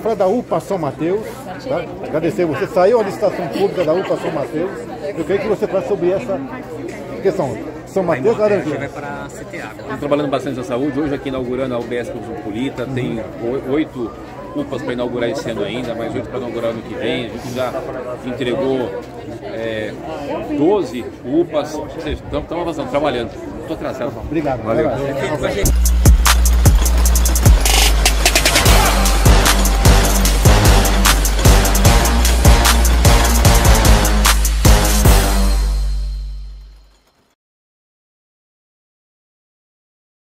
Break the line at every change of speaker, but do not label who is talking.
Para da UPA São Mateus, tá? agradecer você. Saiu a licitação pública da UPA São Mateus. Eu queria que você falasse sobre essa questão. São Mateus
vai
Laranjeira.
para CTA. Estamos trabalhando bastante na saúde. Hoje aqui inaugurando a UBS Cosmopolita. Tem oito UPAs para inaugurar esse ano ainda, mais oito para inaugurar ano que vem. A gente já entregou é, 12 UPAs. Ou seja, estamos avançando, trabalhando. Estou atrasado.
Obrigado.
Valeu.
Valeu.